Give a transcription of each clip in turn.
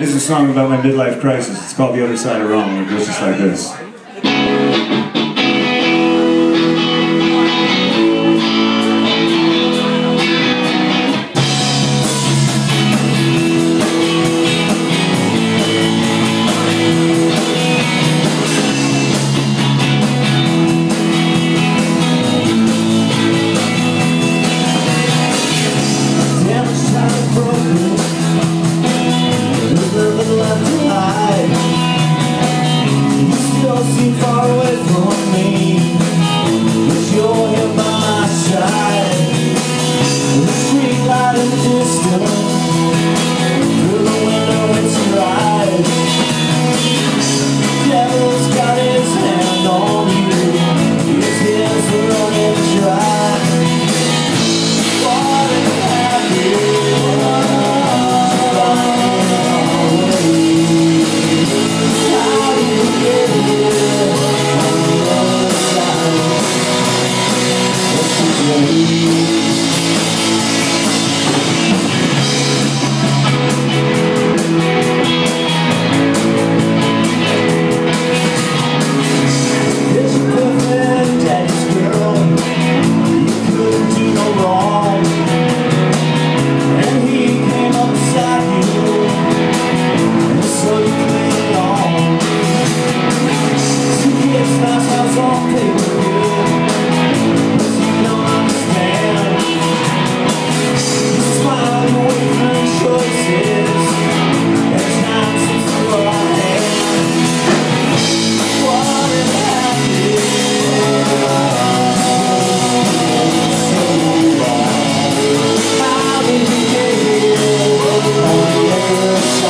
This is a song about my midlife crisis. It's called The Other Side of Wrong, and it goes just like this. Far away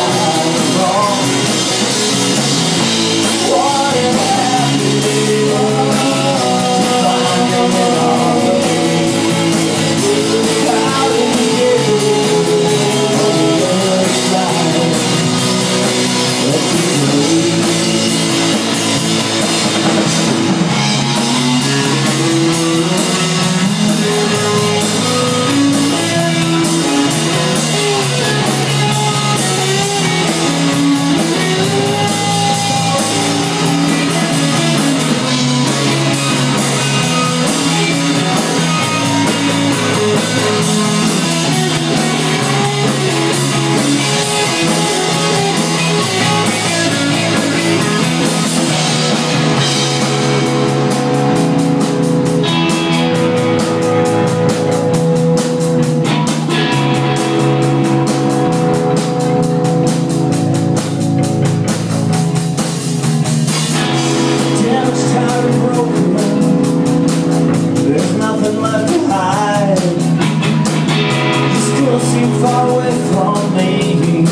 me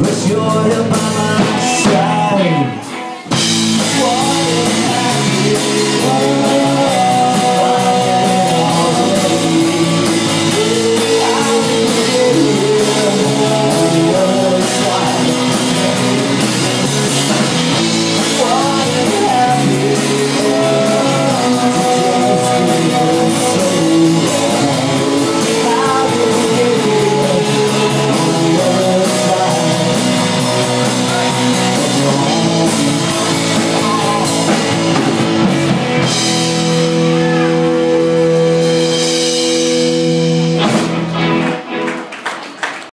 But you're by my side